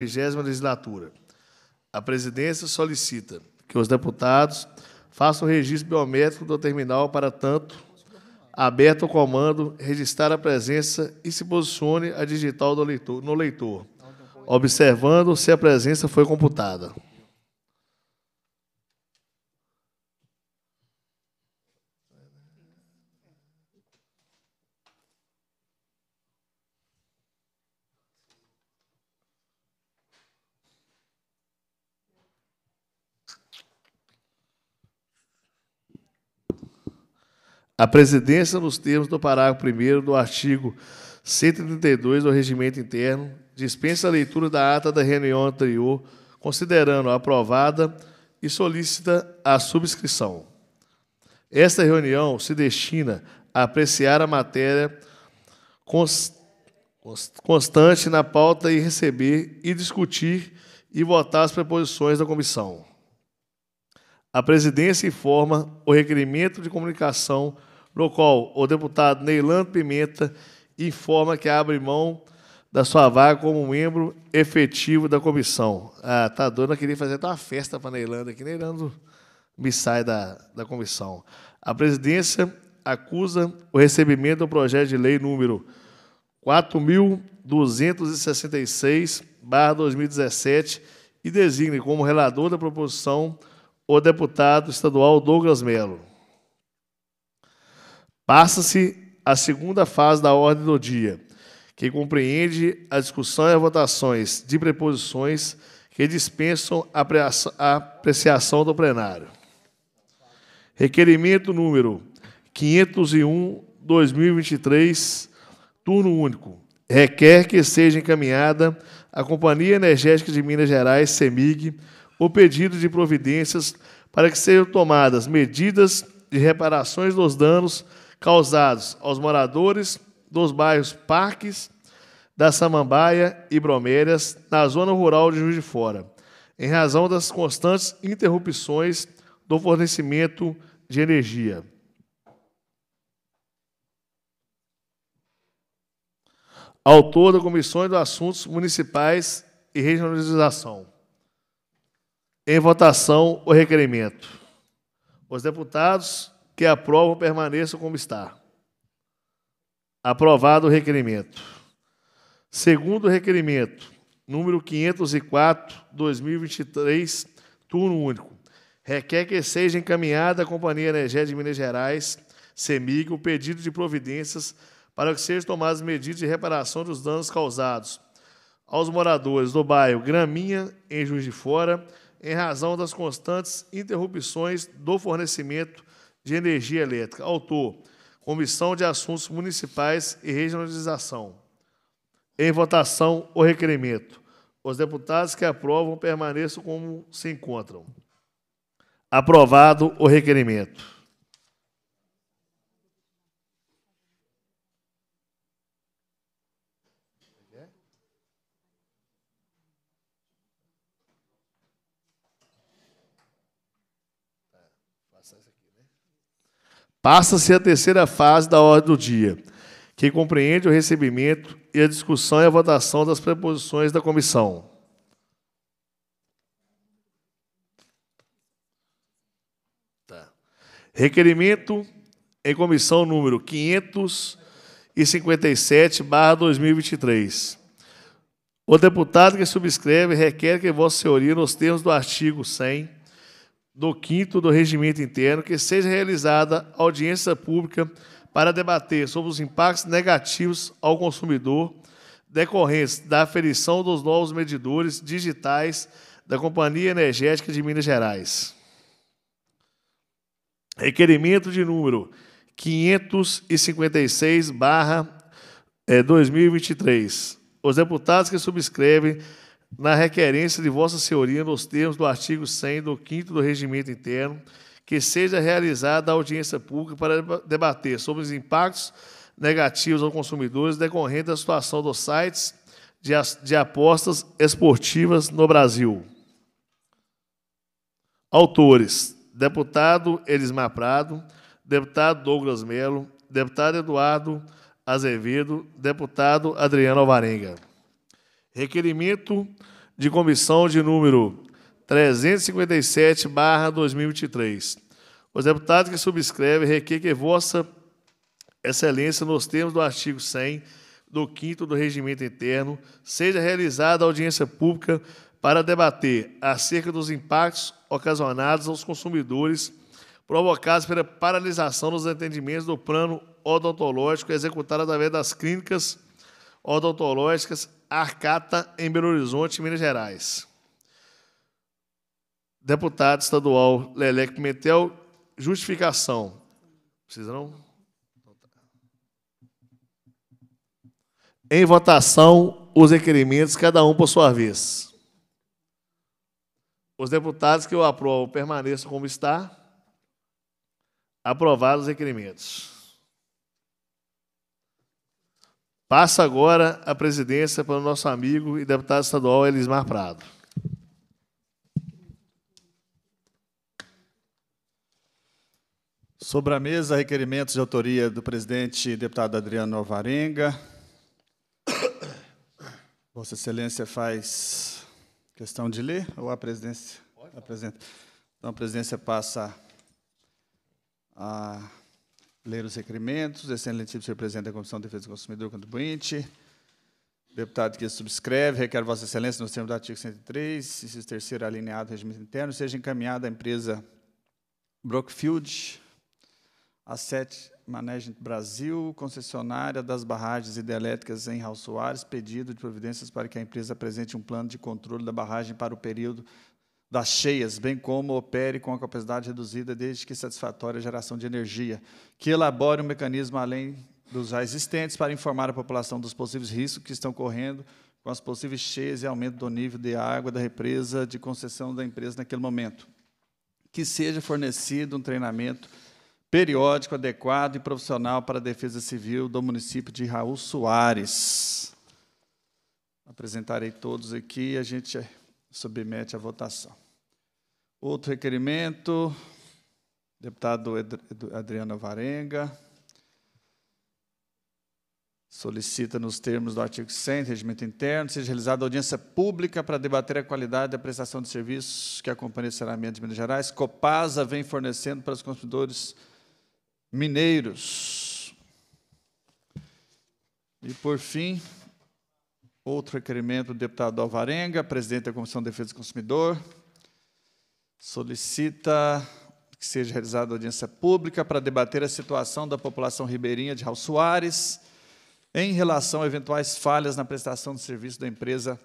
vigésima legislatura. A presidência solicita que os deputados façam o registro biométrico do terminal para tanto aberto ao comando, registrar a presença e se posicione a digital leitor, no leitor, observando se a presença foi computada. A presidência, nos termos do parágrafo 1 do artigo 132 do Regimento Interno, dispensa a leitura da ata da reunião anterior, considerando aprovada e solicita a subscrição. Esta reunião se destina a apreciar a matéria constante na pauta e receber e discutir e votar as preposições da comissão. A presidência informa o requerimento de comunicação no qual o deputado Neilando Pimenta informa que abre mão da sua vaga como membro efetivo da comissão. Ah, tá dona queria fazer até uma festa para Neilando aqui. Neilando me sai da, da comissão. A presidência acusa o recebimento do projeto de lei número 4.266-2017 e designe como relator da proposição o deputado estadual Douglas Melo. Passa-se a segunda fase da ordem do dia, que compreende a discussão e as votações de preposições que dispensam a apreciação do plenário. Requerimento número 501-2023, turno único. Requer que seja encaminhada à Companhia Energética de Minas Gerais, CEMIG, o pedido de providências para que sejam tomadas medidas de reparações dos danos causados aos moradores dos bairros Parques, da Samambaia e Bromérias, na zona rural de Juiz de Fora, em razão das constantes interrupções do fornecimento de energia. Autor da Comissão de Assuntos Municipais e Regionalização. Em votação, o requerimento. Os deputados que aprovam permaneçam como está. Aprovado o requerimento. Segundo requerimento, número 504, 2023, turno único. Requer que seja encaminhada à Companhia Energética de Minas Gerais, CEMIG, o pedido de providências para que sejam tomadas medidas de reparação dos danos causados aos moradores do bairro Graminha, em Juiz de Fora, em razão das constantes interrupções do fornecimento de Energia Elétrica. Autor: Comissão de Assuntos Municipais e Regionalização. Em votação, o requerimento. Os deputados que aprovam permaneçam como se encontram. Aprovado o requerimento. Passa-se a terceira fase da ordem do dia, que compreende o recebimento e a discussão e a votação das preposições da comissão. Tá. Requerimento em comissão número 557/2023. O deputado que subscreve requer que Vossa Senhoria, nos termos do artigo 100 do quinto do regimento interno que seja realizada audiência pública para debater sobre os impactos negativos ao consumidor decorrentes da aferição dos novos medidores digitais da Companhia Energética de Minas Gerais. Requerimento de número 556/2023. Eh, os deputados que subscrevem na requerência de Vossa Senhoria, nos termos do artigo 100 do 5 do Regimento Interno, que seja realizada a audiência pública para debater sobre os impactos negativos aos consumidores decorrentes da situação dos sites de apostas esportivas no Brasil. Autores: deputado Elismar Prado, deputado Douglas Melo, deputado Eduardo Azevedo, deputado Adriano Alvarenga. Requerimento de comissão de número 357/2023. Os deputados que subscrevem requer que Vossa Excelência, nos termos do artigo 100 do 5 do Regimento Interno, seja realizada audiência pública para debater acerca dos impactos ocasionados aos consumidores provocados pela paralisação dos atendimentos do plano odontológico executado através das clínicas odontológicas Arcata, em Belo Horizonte, Minas Gerais. Deputado estadual Lelec Pimentel, justificação. Precisa não? Em votação, os requerimentos, cada um por sua vez. Os deputados que eu aprovo permaneçam como está. Aprovados os requerimentos. Passa agora a presidência para o nosso amigo e deputado estadual Elismar Prado. Sobre a mesa, requerimentos de autoria do presidente e deputado Adriano Alvarenga. Vossa Excelência faz questão de ler ou a presidência apresenta? Então, a presidência passa a ler os requerimentos. Excelentíssimo senhor presidente da Comissão de Defesa do Consumidor e Contribuinte. Deputado que subscreve, requer Vossa Excelência, nos termos do artigo 103, inciso terceiro alineado do regimento interno, seja encaminhada à empresa Brookfield, Asset Management Brasil, concessionária das barragens hidrelétricas em Raul Soares, pedido de providências para que a empresa apresente um plano de controle da barragem para o período das cheias, bem como opere com a capacidade reduzida desde que satisfatória a geração de energia, que elabore um mecanismo além dos já existentes para informar a população dos possíveis riscos que estão correndo com as possíveis cheias e aumento do nível de água da represa de concessão da empresa naquele momento. Que seja fornecido um treinamento periódico, adequado e profissional para a defesa civil do município de Raul Soares. Apresentarei todos aqui a gente submete à votação. Outro requerimento, deputado Adriano Varenga, solicita nos termos do artigo 100 do regimento interno, seja realizada audiência pública para debater a qualidade da prestação de serviços que a Companhia de Saneamento de Minas Gerais, Copasa, vem fornecendo para os consumidores mineiros. E, por fim, outro requerimento do deputado Alvarenga, presidente da Comissão de Defesa do Consumidor, solicita que seja realizada audiência pública para debater a situação da população ribeirinha de Raul Soares em relação a eventuais falhas na prestação de serviço da empresa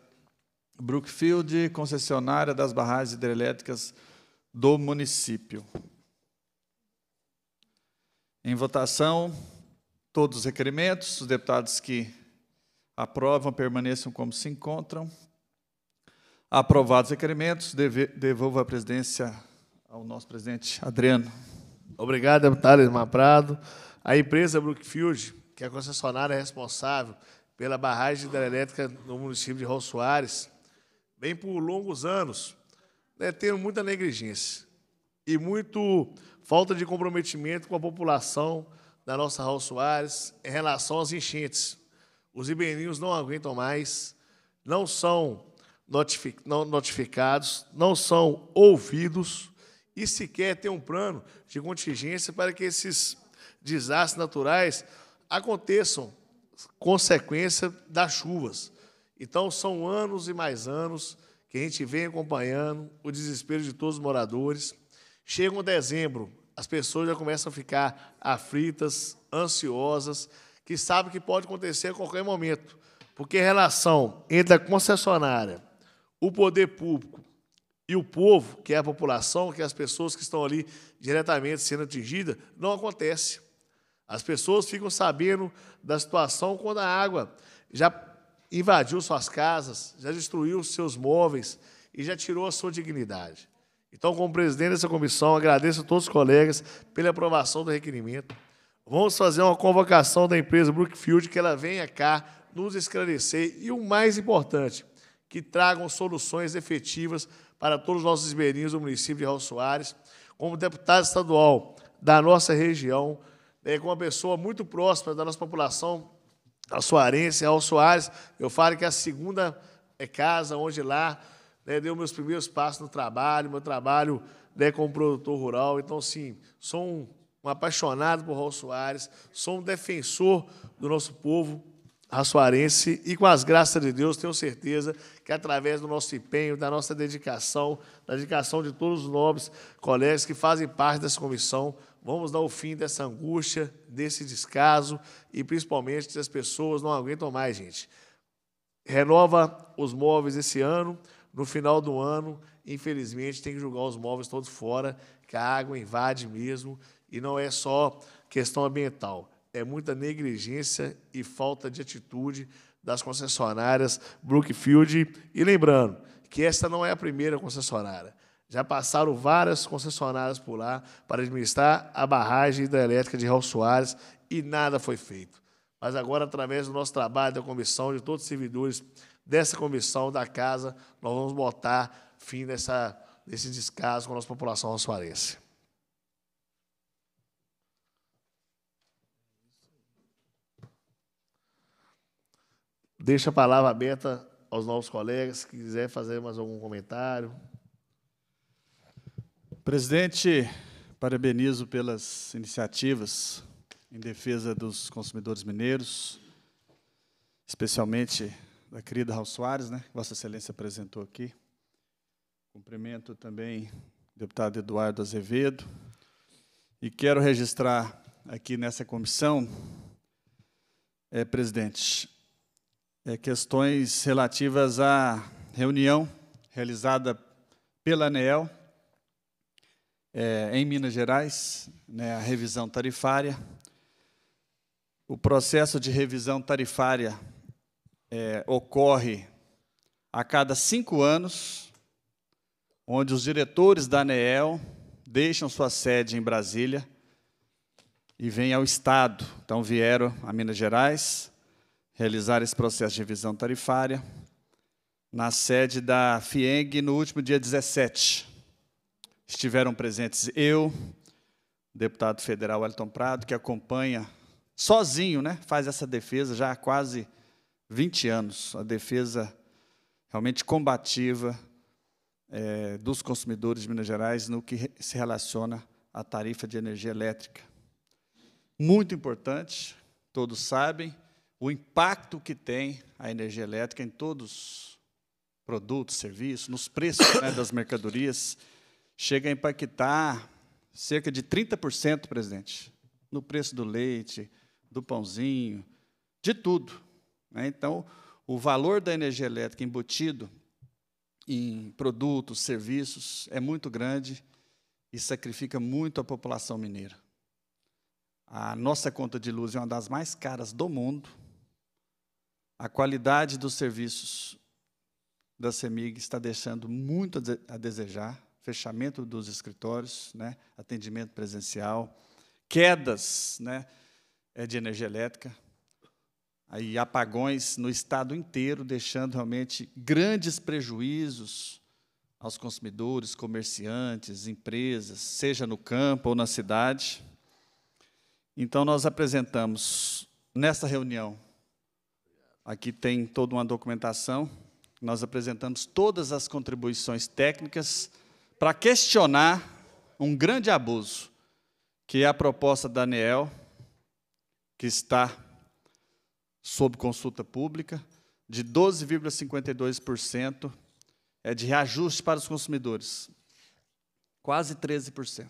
Brookfield, concessionária das barragens hidrelétricas do município. Em votação, todos os requerimentos, os deputados que aprovam permaneçam como se encontram. Aprovados os requerimentos, devolvo a presidência ao nosso presidente Adriano. Obrigado, deputado Ismar Prado. A empresa Brookfield, que é a concessionária responsável pela barragem hidrelétrica no município de Raul Soares, vem por longos anos né, tendo muita negligência e muito falta de comprometimento com a população da nossa Raul Soares em relação às enchentes. Os ribeirinhos não aguentam mais, não são notificados, não são ouvidos e sequer tem um plano de contingência para que esses desastres naturais aconteçam consequência das chuvas. Então, são anos e mais anos que a gente vem acompanhando o desespero de todos os moradores. Chega um dezembro, as pessoas já começam a ficar aflitas, ansiosas, que sabem que pode acontecer a qualquer momento. Porque a relação entre a concessionária, o poder público e o povo, que é a população, que é as pessoas que estão ali diretamente sendo atingidas, não acontece. As pessoas ficam sabendo da situação quando a água já invadiu suas casas, já destruiu seus móveis e já tirou a sua dignidade. Então, como presidente dessa comissão, agradeço a todos os colegas pela aprovação do requerimento. Vamos fazer uma convocação da empresa Brookfield, que ela venha cá nos esclarecer e, o mais importante, que tragam soluções efetivas para todos os nossos ribeirinhos do município de Raul Soares. Como deputado estadual da nossa região, né, com uma pessoa muito próxima da nossa população, a Soarense, Raul Soares, eu falo que é a segunda é casa onde lá né, deu meus primeiros passos no trabalho, meu trabalho né, como produtor rural. Então, sim, sou um, um apaixonado por Raul Soares, sou um defensor do nosso povo raçoarense e, com as graças de Deus, tenho certeza que, através do nosso empenho, da nossa dedicação, da dedicação de todos os nobres colegas que fazem parte dessa comissão, vamos dar o fim dessa angústia, desse descaso e, principalmente, que as pessoas não aguentam mais, gente. Renova os móveis esse ano, no final do ano, infelizmente, tem que jogar os móveis todos fora, que a água invade mesmo, e não é só questão ambiental, é muita negligência e falta de atitude das concessionárias Brookfield. E lembrando que esta não é a primeira concessionária. Já passaram várias concessionárias por lá para administrar a barragem hidrelétrica de Raul Soares e nada foi feito. Mas agora, através do nosso trabalho, da comissão, de todos os servidores dessa comissão, da casa, nós vamos botar fim nessa, nesse descaso com a nossa população roçoarense. Deixa a palavra aberta aos novos colegas, se quiser fazer mais algum comentário. Presidente, parabenizo pelas iniciativas em defesa dos consumidores mineiros, especialmente da querida Raul Soares, né, que Vossa Excelência apresentou aqui. Cumprimento também o deputado Eduardo Azevedo. E quero registrar aqui nessa comissão, é, presidente, é, questões relativas à reunião realizada pela ANEEL é, em Minas Gerais, né, a revisão tarifária. O processo de revisão tarifária é, ocorre a cada cinco anos, onde os diretores da ANEEL deixam sua sede em Brasília e vêm ao Estado. Então, vieram a Minas Gerais realizar esse processo de revisão tarifária na sede da FIENG no último dia 17. Estiveram presentes eu, deputado federal Wellington Prado, que acompanha sozinho, né, faz essa defesa já há quase 20 anos, a defesa realmente combativa é, dos consumidores de Minas Gerais no que se relaciona à tarifa de energia elétrica. Muito importante, todos sabem, o impacto que tem a energia elétrica em todos os produtos, serviços, nos preços né, das mercadorias, chega a impactar cerca de 30%, presidente, no preço do leite, do pãozinho, de tudo. Né? Então, o valor da energia elétrica embutido em produtos, serviços, é muito grande e sacrifica muito a população mineira. A nossa conta de luz é uma das mais caras do mundo. A qualidade dos serviços da CEMIG está deixando muito a desejar. Fechamento dos escritórios, né, atendimento presencial, quedas né, é, de energia elétrica aí apagões no estado inteiro, deixando realmente grandes prejuízos aos consumidores, comerciantes, empresas, seja no campo ou na cidade. Então, nós apresentamos nessa reunião, aqui tem toda uma documentação, nós apresentamos todas as contribuições técnicas para questionar um grande abuso, que é a proposta da ANEEL, que está sob consulta pública, de 12,52% é de reajuste para os consumidores. Quase 13%.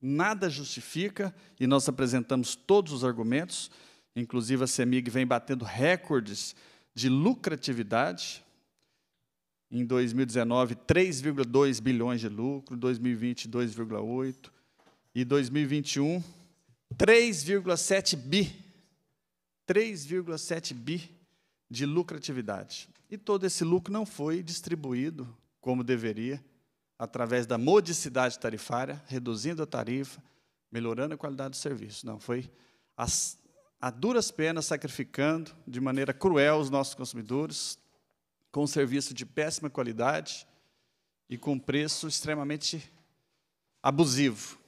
Nada justifica, e nós apresentamos todos os argumentos, inclusive a CEMIG vem batendo recordes de lucratividade. Em 2019, 3,2 bilhões de lucro, 2020, 2,8, e 2021, 3,7 bi 3,7 bi de lucratividade. E todo esse lucro não foi distribuído como deveria, através da modicidade tarifária, reduzindo a tarifa, melhorando a qualidade do serviço. Não, foi as, a duras penas sacrificando de maneira cruel os nossos consumidores, com um serviço de péssima qualidade e com preço extremamente abusivo.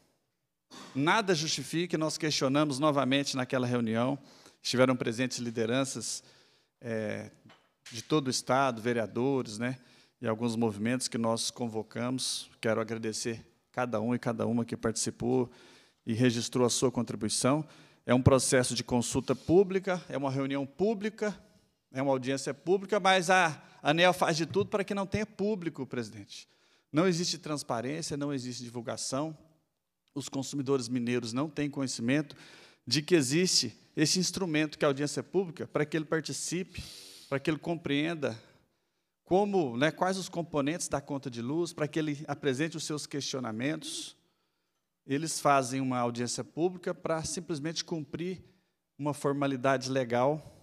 Nada justifica, nós questionamos novamente naquela reunião, estiveram presentes lideranças é, de todo o Estado, vereadores, né, e alguns movimentos que nós convocamos. Quero agradecer cada um e cada uma que participou e registrou a sua contribuição. É um processo de consulta pública, é uma reunião pública, é uma audiência pública, mas a ANEL faz de tudo para que não tenha público, presidente. Não existe transparência, não existe divulgação. Os consumidores mineiros não têm conhecimento de que existe esse instrumento que é a audiência pública para que ele participe, para que ele compreenda como, né, quais os componentes da conta de luz, para que ele apresente os seus questionamentos. Eles fazem uma audiência pública para simplesmente cumprir uma formalidade legal,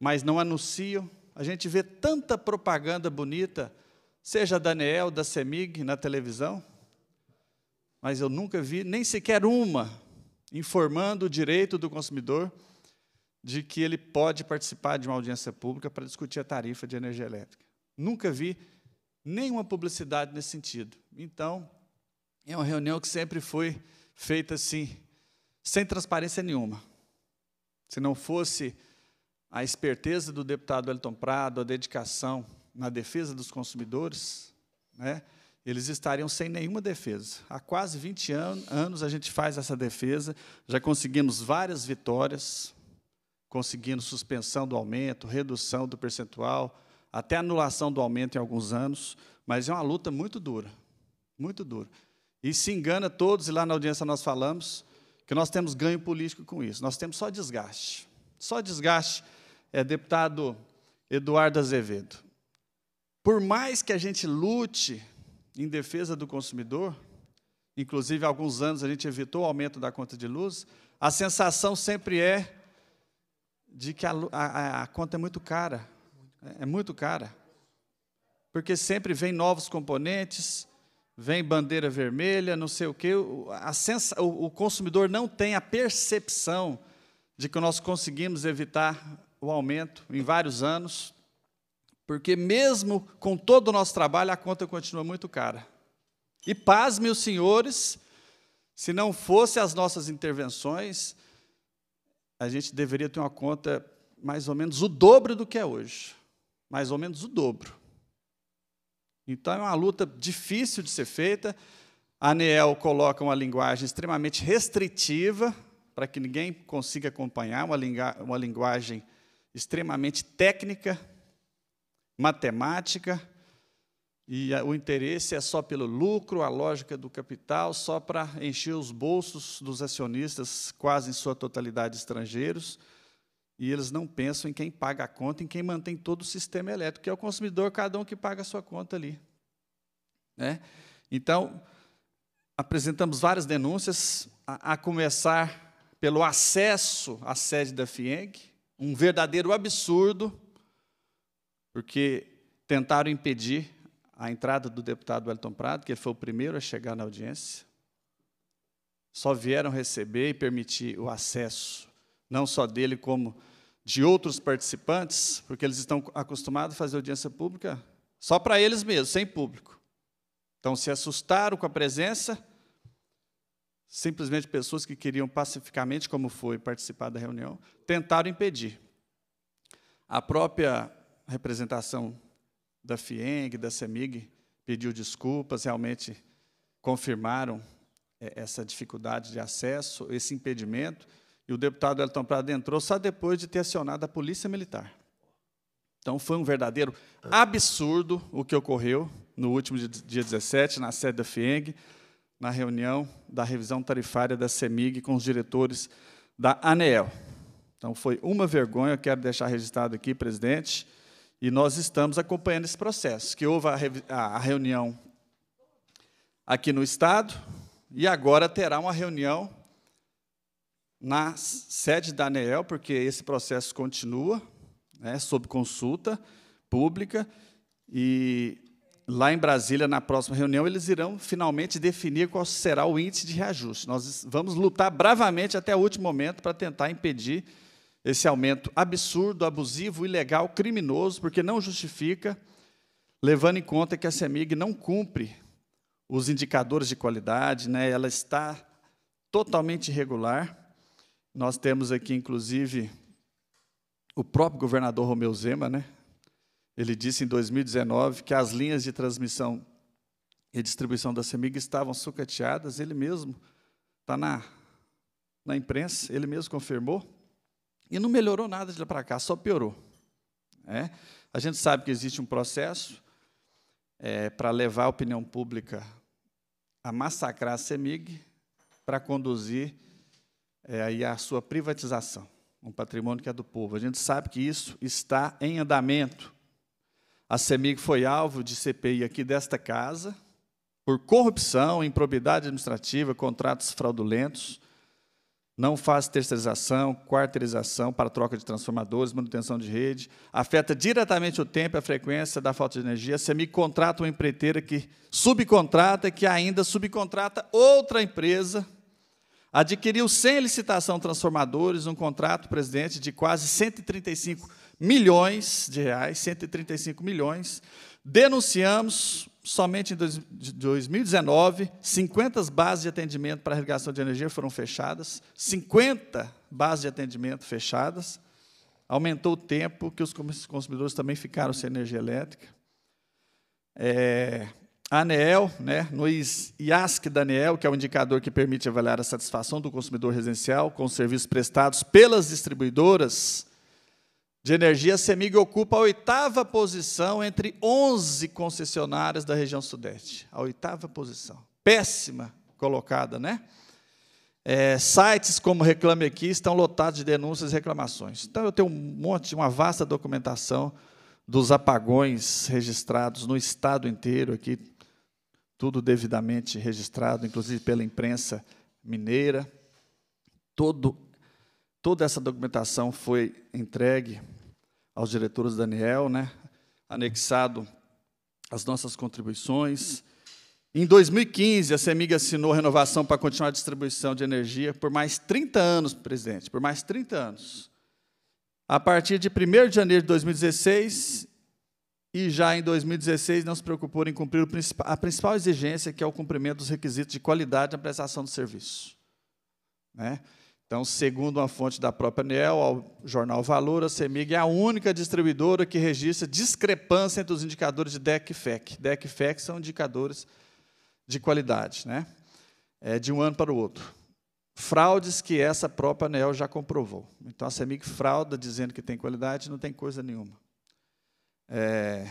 mas não anunciam. A gente vê tanta propaganda bonita seja da ANEEL, da CEMIG, na televisão, mas eu nunca vi nem sequer uma informando o direito do consumidor de que ele pode participar de uma audiência pública para discutir a tarifa de energia elétrica. Nunca vi nenhuma publicidade nesse sentido. Então, é uma reunião que sempre foi feita assim, sem transparência nenhuma. Se não fosse a esperteza do deputado Elton Prado, a dedicação na defesa dos consumidores, né, eles estariam sem nenhuma defesa. Há quase 20 anos a gente faz essa defesa, já conseguimos várias vitórias, conseguindo suspensão do aumento, redução do percentual, até anulação do aumento em alguns anos, mas é uma luta muito dura, muito dura. E se engana todos, e lá na audiência nós falamos, que nós temos ganho político com isso. Nós temos só desgaste. Só desgaste. É deputado Eduardo Azevedo. Por mais que a gente lute em defesa do consumidor, inclusive há alguns anos a gente evitou o aumento da conta de luz, a sensação sempre é de que a, a, a conta é muito cara. É muito cara. Porque sempre vem novos componentes, vem bandeira vermelha, não sei o quê. A sensa, o, o consumidor não tem a percepção de que nós conseguimos evitar o aumento em vários anos, porque mesmo com todo o nosso trabalho, a conta continua muito cara. E pasme os senhores, se não fosse as nossas intervenções, a gente deveria ter uma conta mais ou menos o dobro do que é hoje. Mais ou menos o dobro. Então é uma luta difícil de ser feita. A ANEEL coloca uma linguagem extremamente restritiva para que ninguém consiga acompanhar, uma, uma linguagem extremamente técnica, matemática, e o interesse é só pelo lucro, a lógica do capital, só para encher os bolsos dos acionistas, quase em sua totalidade estrangeiros, e eles não pensam em quem paga a conta, em quem mantém todo o sistema elétrico, que é o consumidor, cada um que paga a sua conta ali. Né? Então, apresentamos várias denúncias, a, a começar pelo acesso à sede da FIENG, um verdadeiro absurdo, porque tentaram impedir a entrada do deputado Wellington Prado, que ele foi o primeiro a chegar na audiência. Só vieram receber e permitir o acesso, não só dele, como de outros participantes, porque eles estão acostumados a fazer audiência pública só para eles mesmos, sem público. Então, se assustaram com a presença, simplesmente pessoas que queriam pacificamente, como foi, participar da reunião, tentaram impedir. A própria representação da FIENG, da CEMIG, pediu desculpas, realmente confirmaram é, essa dificuldade de acesso, esse impedimento, e o deputado Elton Prado entrou só depois de ter acionado a Polícia Militar. Então, foi um verdadeiro absurdo o que ocorreu no último dia 17, na sede da FIENG, na reunião da revisão tarifária da CEMIG com os diretores da ANEEL. Então, foi uma vergonha, eu quero deixar registrado aqui, presidente, e nós estamos acompanhando esse processo, que houve a, a reunião aqui no Estado, e agora terá uma reunião na sede da ANEEL, porque esse processo continua, né, sob consulta pública, e lá em Brasília, na próxima reunião, eles irão finalmente definir qual será o índice de reajuste. Nós vamos lutar bravamente até o último momento para tentar impedir esse aumento absurdo, abusivo, ilegal, criminoso, porque não justifica, levando em conta que a CEMIG não cumpre os indicadores de qualidade, né? ela está totalmente irregular. Nós temos aqui, inclusive, o próprio governador Romeu Zema, né? Ele disse em 2019 que as linhas de transmissão e distribuição da CEMIG estavam sucateadas. Ele mesmo está na, na imprensa, ele mesmo confirmou. E não melhorou nada de lá para cá, só piorou. É? A gente sabe que existe um processo é, para levar a opinião pública a massacrar a CEMIG para conduzir é, aí a sua privatização, um patrimônio que é do povo. A gente sabe que isso está em andamento. A CEMIG foi alvo de CPI aqui desta casa por corrupção, improbidade administrativa, contratos fraudulentos, não faz terceirização, quarteirização para troca de transformadores, manutenção de rede, afeta diretamente o tempo e a frequência da falta de energia. A CEMIG contrata uma empreiteira que subcontrata, que ainda subcontrata outra empresa, adquiriu sem licitação transformadores, um contrato, presidente, de quase 135 milhões de reais, 135 milhões. Denunciamos somente em 2019, 50 bases de atendimento para irrigação de energia foram fechadas, 50 bases de atendimento fechadas, aumentou o tempo que os consumidores também ficaram sem energia elétrica. É, a ANEEL, né, no IASC da ANEEL, que é o indicador que permite avaliar a satisfação do consumidor residencial com os serviços prestados pelas distribuidoras, de energia, a CEMIG ocupa a oitava posição entre 11 concessionárias da região sudeste. A oitava posição. Péssima colocada, né? É, sites como Reclame Aqui estão lotados de denúncias e reclamações. Então, eu tenho um monte, uma vasta documentação dos apagões registrados no estado inteiro, aqui, tudo devidamente registrado, inclusive pela imprensa mineira. Todo Toda essa documentação foi entregue aos diretores Daniel, né? anexado as nossas contribuições. Em 2015, a CEMIG assinou renovação para continuar a distribuição de energia por mais 30 anos, presidente, por mais 30 anos. A partir de 1 de janeiro de 2016, e já em 2016 não se preocupou em cumprir a principal exigência, que é o cumprimento dos requisitos de qualidade na prestação do serviço. Né? Então, segundo uma fonte da própria ANEEL, ao jornal Valor, a CEMIG é a única distribuidora que registra discrepância entre os indicadores de DEC e FEC. DEC e FEC são indicadores de qualidade, né? É, de um ano para o outro. Fraudes que essa própria ANEEL já comprovou. Então, a CEMIG frauda dizendo que tem qualidade não tem coisa nenhuma. É,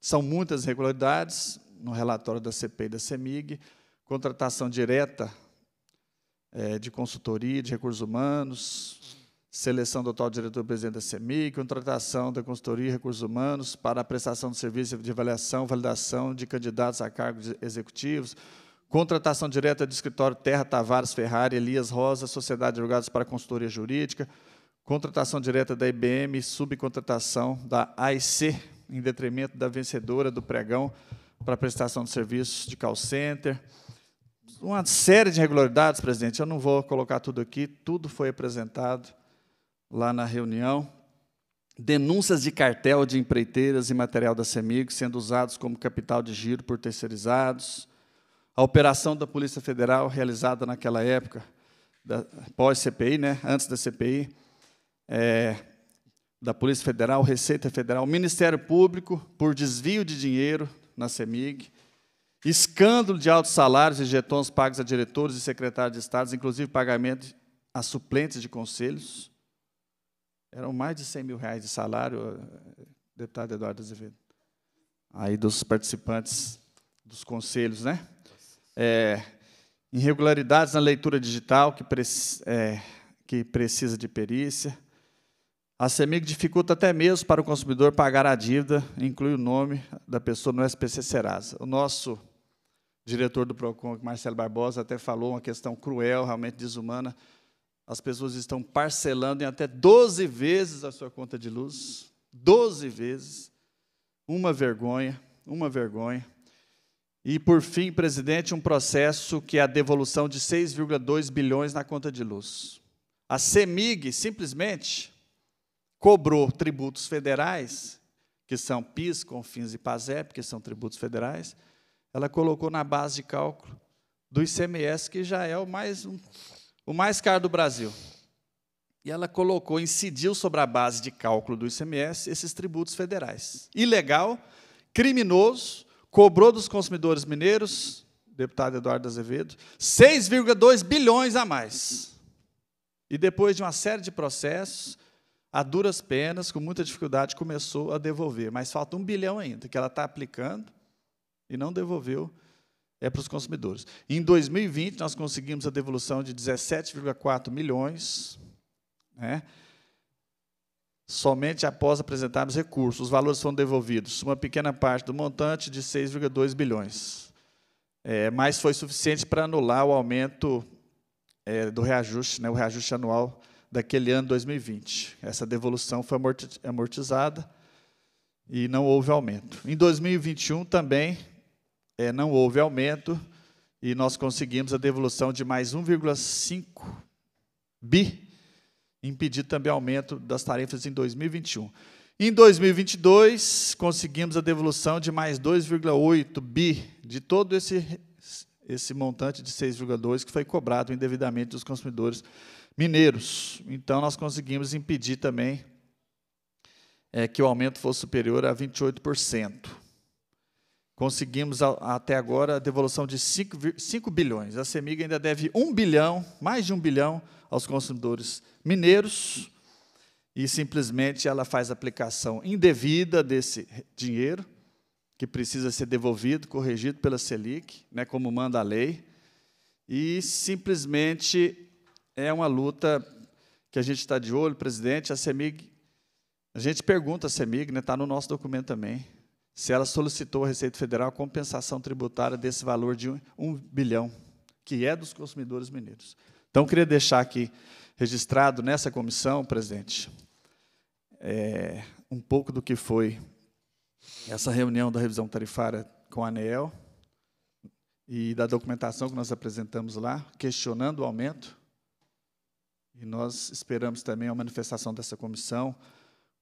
são muitas irregularidades no relatório da CPI e da CEMIG, contratação direta é, de consultoria, de recursos humanos, seleção do atual diretor-presidente da CEMIG, contratação da consultoria e recursos humanos para a prestação de serviço de avaliação, validação de candidatos a cargos executivos, contratação direta do escritório Terra Tavares Ferrari, Elias Rosa, Sociedade de Advogados para Consultoria Jurídica, contratação direta da IBM, subcontratação da AIC, em detrimento da vencedora do pregão para prestação de serviços de call center, uma série de irregularidades, presidente. Eu não vou colocar tudo aqui, tudo foi apresentado lá na reunião. Denúncias de cartel de empreiteiras e material da CEMIG sendo usados como capital de giro por terceirizados. A operação da Polícia Federal realizada naquela época, pós-CPI, né, antes da CPI, é, da Polícia Federal, Receita Federal, Ministério Público, por desvio de dinheiro na CEMIG, Escândalo de altos salários e jetons pagos a diretores e secretários de Estado, inclusive pagamento a suplentes de conselhos. Eram mais de 100 mil reais de salário, eh, deputado Eduardo Azevedo. Aí dos participantes dos conselhos, né? É, irregularidades na leitura digital, que, é, que precisa de perícia. A CEMIG dificulta até mesmo para o consumidor pagar a dívida, inclui o nome da pessoa no SPC Serasa. O nosso diretor do PROCON, Marcelo Barbosa, até falou uma questão cruel, realmente desumana. As pessoas estão parcelando em até 12 vezes a sua conta de luz. 12 vezes. Uma vergonha, uma vergonha. E, por fim, presidente, um processo que é a devolução de 6,2 bilhões na conta de luz. A CEMIG simplesmente cobrou tributos federais, que são PIS, CONFINS e PASEP, que são tributos federais, ela colocou na base de cálculo do ICMS, que já é o mais, o mais caro do Brasil. e ela colocou, incidiu sobre a base de cálculo do ICMS esses tributos federais. Ilegal, criminoso, cobrou dos consumidores mineiros, deputado Eduardo Azevedo, 6,2 bilhões a mais. E depois de uma série de processos, a duras penas, com muita dificuldade, começou a devolver. Mas falta um bilhão ainda, que ela está aplicando e não devolveu é para os consumidores. Em 2020, nós conseguimos a devolução de 17,4 milhões, né? somente após apresentarmos recursos. Os valores foram devolvidos, uma pequena parte do montante de 6,2 bilhões. É, mas foi suficiente para anular o aumento é, do reajuste, né, o reajuste anual daquele ano 2020. Essa devolução foi amortizada e não houve aumento. Em 2021 também é, não houve aumento e nós conseguimos a devolução de mais 1,5 bi, impedindo também aumento das tarifas em 2021. Em 2022, conseguimos a devolução de mais 2,8 bi de todo esse, esse montante de 6,2 que foi cobrado indevidamente dos consumidores mineiros. Então, nós conseguimos impedir também é, que o aumento fosse superior a 28%. Conseguimos, até agora, a devolução de 5, 5 bilhões. A CEMIG ainda deve 1 bilhão, mais de 1 bilhão, aos consumidores mineiros, e simplesmente ela faz aplicação indevida desse dinheiro, que precisa ser devolvido, corrigido pela Selic, né, como manda a lei, e simplesmente é uma luta que a gente está de olho, presidente. A CEMIG, a gente pergunta à CEMIG, está né, tá no nosso documento também, se ela solicitou à Receita Federal a compensação tributária desse valor de um, um bilhão, que é dos consumidores mineiros. Então, queria deixar aqui registrado nessa comissão, presidente, é, um pouco do que foi essa reunião da revisão tarifária com a ANEEL e da documentação que nós apresentamos lá, questionando o aumento e nós esperamos também a manifestação dessa comissão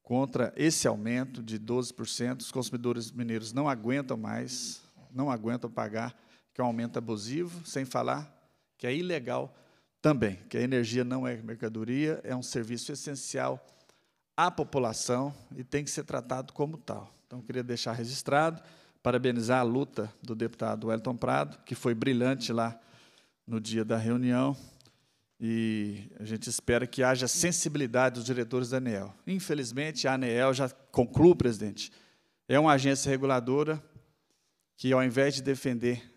contra esse aumento de 12%. Os consumidores mineiros não aguentam mais, não aguentam pagar, que é um aumento abusivo, sem falar que é ilegal também, que a energia não é mercadoria, é um serviço essencial à população e tem que ser tratado como tal. Então, queria deixar registrado, parabenizar a luta do deputado Wellington Prado, que foi brilhante lá no dia da reunião, e a gente espera que haja sensibilidade dos diretores da ANEEL. Infelizmente, a ANEEL, já concluo, presidente, é uma agência reguladora que, ao invés de defender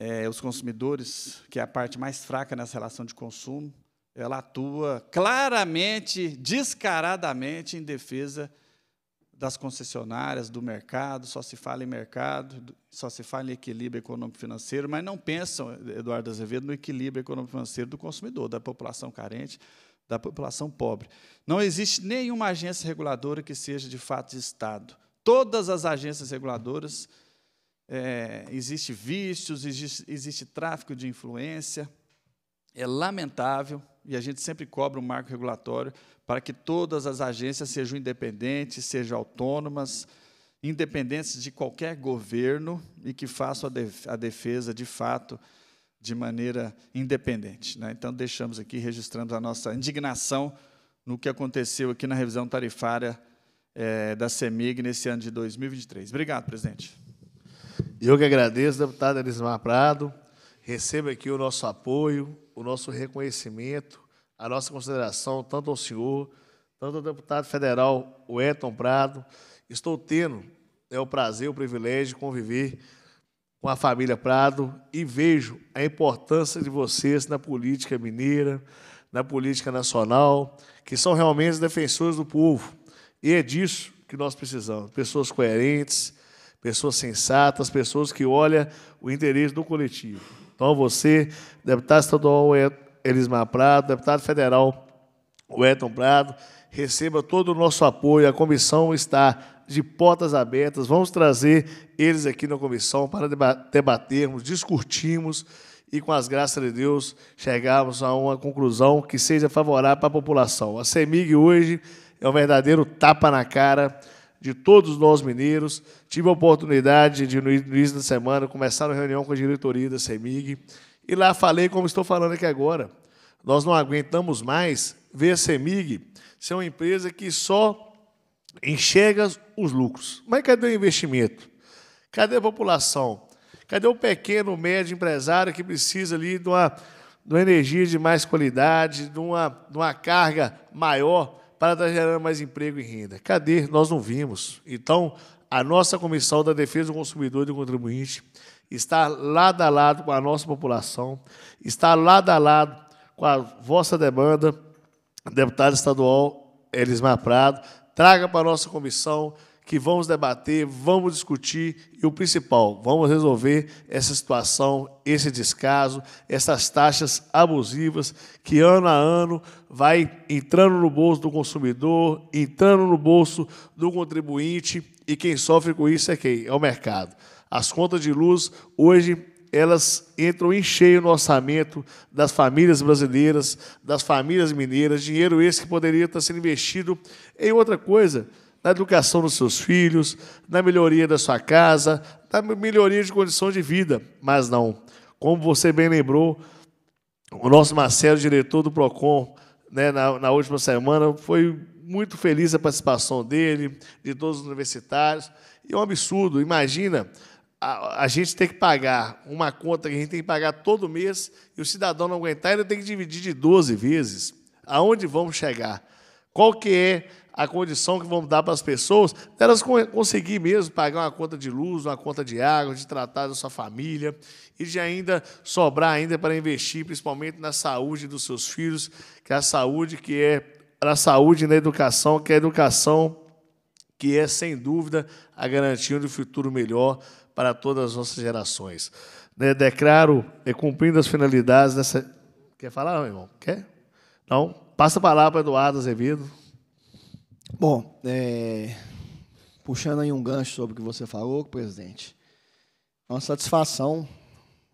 é, os consumidores, que é a parte mais fraca nessa relação de consumo, ela atua claramente, descaradamente em defesa das concessionárias, do mercado, só se fala em mercado, só se fala em equilíbrio econômico-financeiro, mas não pensam, Eduardo Azevedo, no equilíbrio econômico-financeiro do consumidor, da população carente, da população pobre. Não existe nenhuma agência reguladora que seja de fato de Estado. Todas as agências reguladoras, é, existe vícios, existe, existe tráfico de influência, é lamentável, e a gente sempre cobra um marco regulatório para que todas as agências sejam independentes, sejam autônomas, independentes de qualquer governo e que façam a defesa, de fato, de maneira independente. Né? Então, deixamos aqui, registrando a nossa indignação no que aconteceu aqui na revisão tarifária é, da CEMIG nesse ano de 2023. Obrigado, presidente. Eu que agradeço, deputado Elismar Prado. Receba aqui o nosso apoio, o nosso reconhecimento, a nossa consideração, tanto ao senhor, tanto ao deputado federal, o Prado. Estou tendo é o prazer, o privilégio de conviver com a família Prado e vejo a importância de vocês na política mineira, na política nacional, que são realmente defensores do povo. E é disso que nós precisamos: pessoas coerentes, pessoas sensatas, pessoas que olham o interesse do coletivo. Então, você, deputado estadual Elismar Prado, deputado federal Wellington Prado, receba todo o nosso apoio. A comissão está de portas abertas. Vamos trazer eles aqui na comissão para debatermos, discutirmos e, com as graças de Deus, chegarmos a uma conclusão que seja favorável para a população. A CEMIG hoje é um verdadeiro tapa na cara de todos nós mineiros. Tive a oportunidade de, no início da semana, começar uma reunião com a diretoria da CEMIG, e lá falei como estou falando aqui agora. Nós não aguentamos mais vê a CEMIG ser uma empresa que só enxerga os lucros. Mas cadê o investimento? Cadê a população? Cadê o pequeno, médio empresário que precisa ali de uma, de uma energia de mais qualidade, de uma, de uma carga maior para estar gerando mais emprego e renda? Cadê? Nós não vimos. Então, a nossa Comissão da Defesa do Consumidor e do Contribuinte está lado a lado com a nossa população, está lado a lado com a vossa demanda, deputado estadual Elismar Prado, traga para a nossa comissão que vamos debater, vamos discutir e o principal, vamos resolver essa situação, esse descaso, essas taxas abusivas que ano a ano vai entrando no bolso do consumidor, entrando no bolso do contribuinte e quem sofre com isso é quem? É o mercado. As contas de luz hoje elas entram em cheio no orçamento das famílias brasileiras, das famílias mineiras, dinheiro esse que poderia estar sendo investido em outra coisa, na educação dos seus filhos, na melhoria da sua casa, na melhoria de condição de vida, mas não. Como você bem lembrou, o nosso Marcelo, diretor do PROCON, né, na, na última semana, foi muito feliz a participação dele, de todos os universitários, e é um absurdo, imagina a, a, gente tem que pagar uma conta que a gente tem que pagar todo mês e o cidadão não aguentar, ele tem que dividir de 12 vezes. Aonde vamos chegar? Qual que é a condição que vamos dar para as pessoas delas conseguir mesmo pagar uma conta de luz, uma conta de água, de tratar da sua família e de ainda sobrar ainda para investir, principalmente na saúde dos seus filhos, que é a saúde que é a saúde e na educação, que é a educação que é sem dúvida a garantia de um futuro melhor para todas as nossas gerações. Né, declaro, é, cumprindo as finalidades dessa. Quer falar, meu irmão? Quer? Não? Passa a palavra para Eduardo Azevedo. Bom, é, puxando aí um gancho sobre o que você falou, presidente, é uma satisfação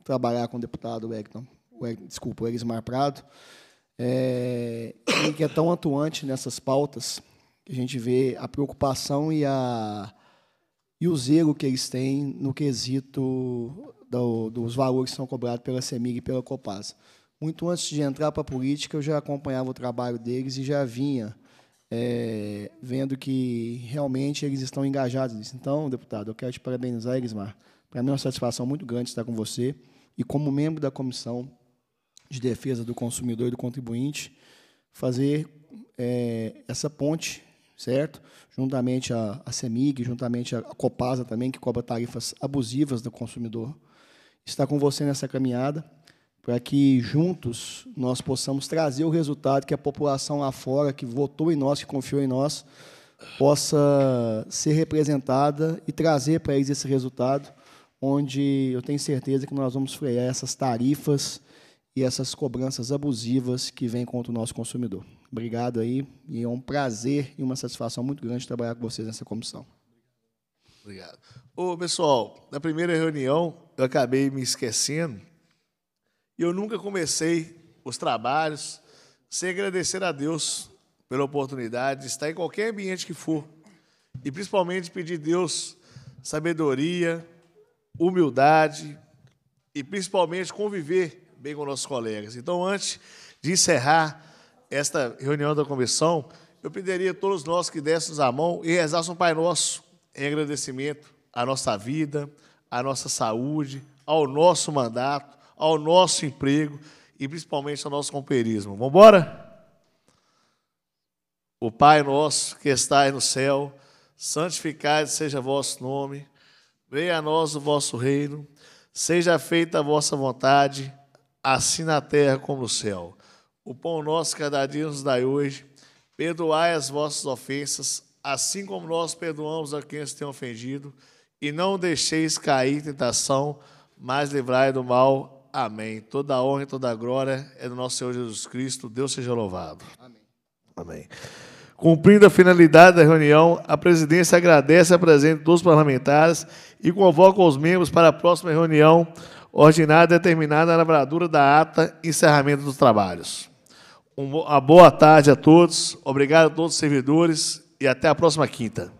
trabalhar com o deputado Wellington, desculpa, o Elismar Prado, é, que é tão atuante nessas pautas, que a gente vê a preocupação e a e o zelo que eles têm no quesito do, dos valores que são cobrados pela CEMIG e pela Copasa. Muito antes de entrar para a política, eu já acompanhava o trabalho deles e já vinha é, vendo que realmente eles estão engajados nisso. Então, deputado, eu quero te parabenizar, Elismar. Para mim é uma satisfação muito grande estar com você e, como membro da Comissão de Defesa do Consumidor e do Contribuinte, fazer é, essa ponte certo? Juntamente a, a CEMIG, juntamente a Copasa também, que cobra tarifas abusivas do consumidor. Está com você nessa caminhada para que juntos nós possamos trazer o resultado que a população lá fora, que votou em nós, que confiou em nós, possa ser representada e trazer para eles esse resultado, onde eu tenho certeza que nós vamos frear essas tarifas e essas cobranças abusivas que vêm contra o nosso consumidor. Obrigado aí, e é um prazer e uma satisfação muito grande trabalhar com vocês nessa comissão. Obrigado. Ô, pessoal, na primeira reunião eu acabei me esquecendo e eu nunca comecei os trabalhos sem agradecer a Deus pela oportunidade de estar em qualquer ambiente que for e principalmente pedir a Deus sabedoria, humildade e principalmente conviver bem com nossos colegas. Então, antes de encerrar esta reunião da comissão, eu pediria a todos nós que dessemos a mão e rezassem um Pai Nosso em agradecimento à nossa vida, à nossa saúde, ao nosso mandato, ao nosso emprego e principalmente ao nosso companheirismo. Vamos embora? O Pai nosso que está no céu, santificado seja vosso nome, venha a nós o vosso reino, seja feita a vossa vontade, assim na terra como no céu. O pão nosso cada dia nos dai hoje. Perdoai as vossas ofensas, assim como nós perdoamos a quem nos tem ofendido. E não deixeis cair tentação, mas livrai do mal. Amém. Toda a honra e toda a glória é do nosso Senhor Jesus Cristo. Deus seja louvado. Amém. Amém. Cumprindo a finalidade da reunião, a presidência agradece a presença dos parlamentares e convoca os membros para a próxima reunião ordinária determinada na lavradura da ata encerramento dos trabalhos. Uma boa tarde a todos, obrigado a todos os servidores e até a próxima quinta.